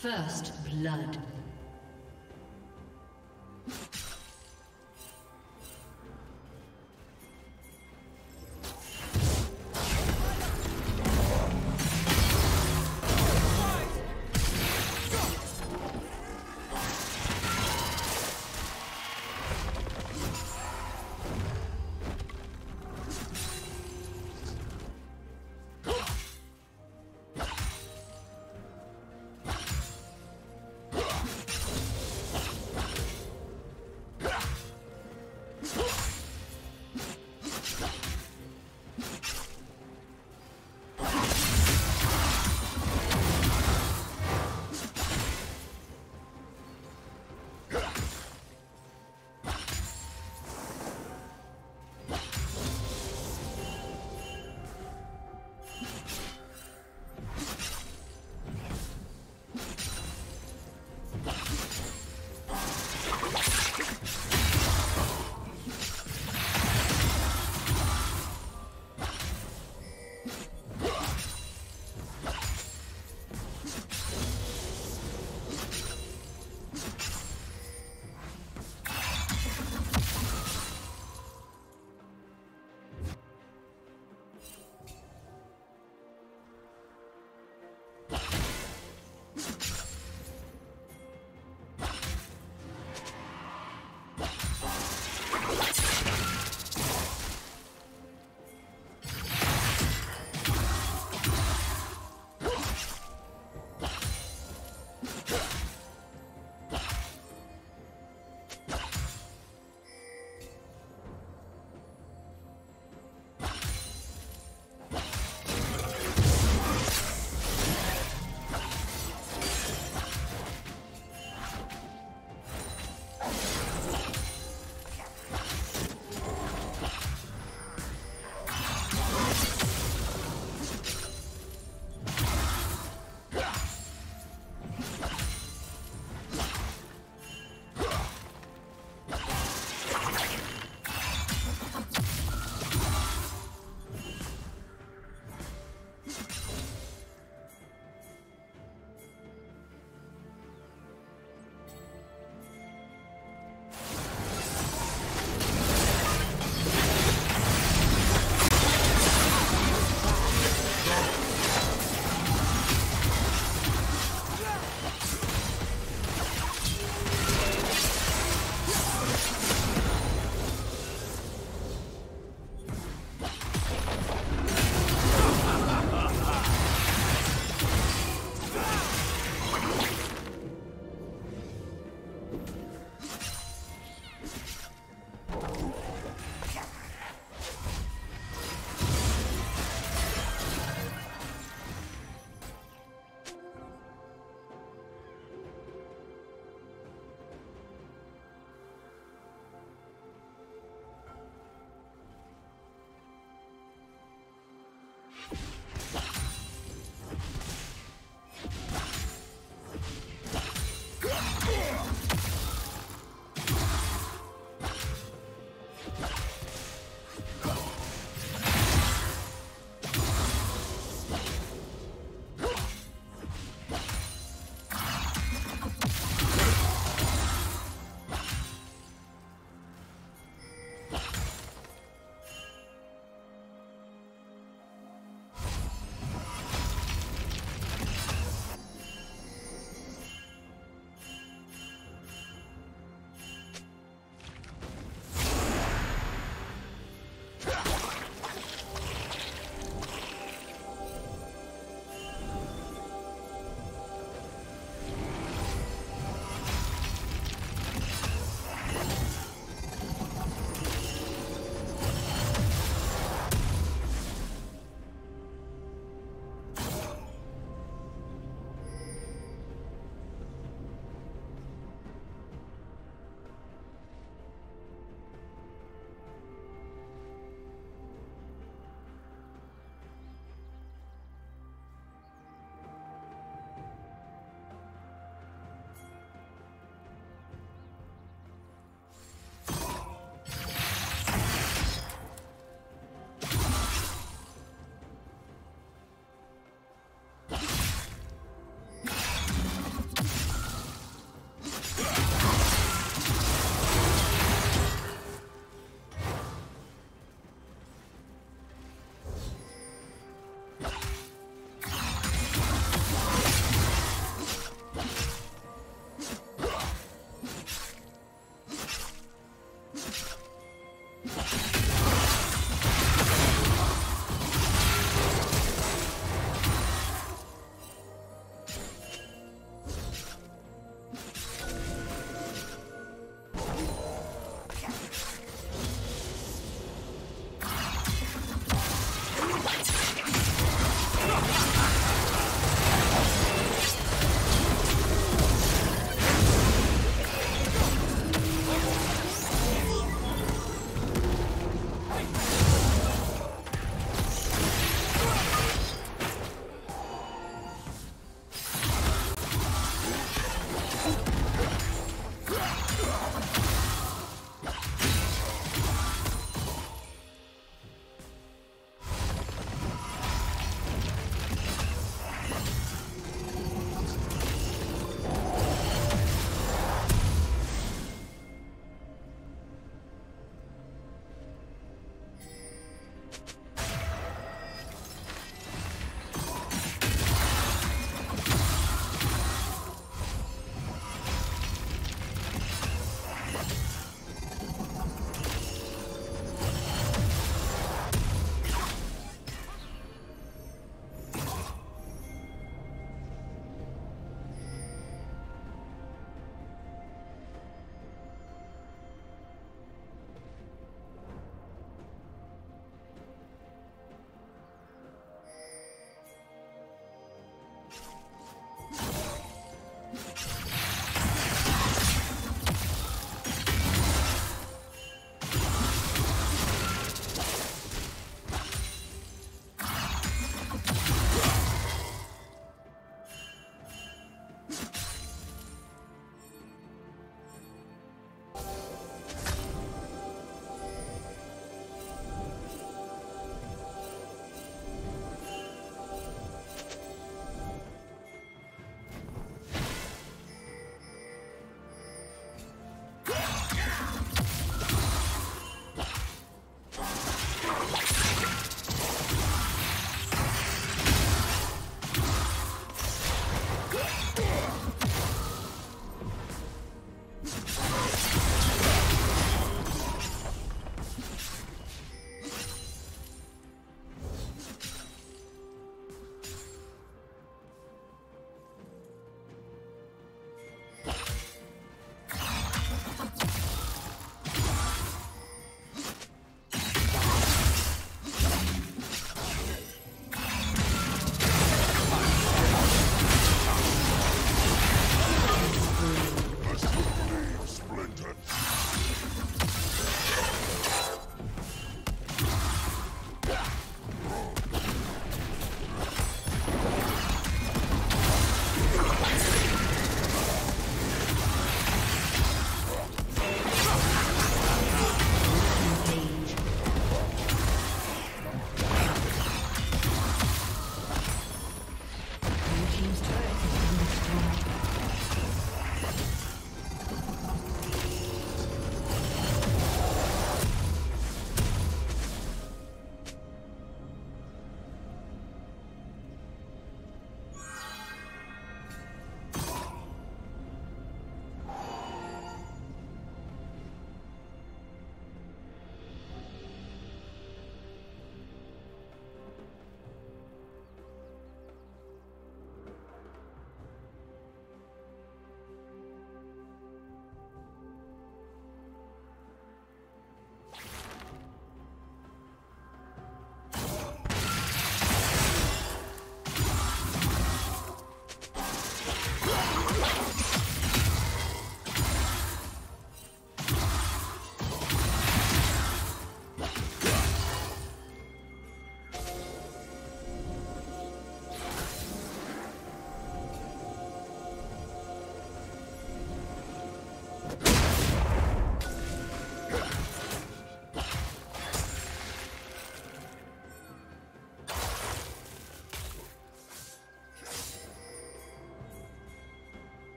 First blood.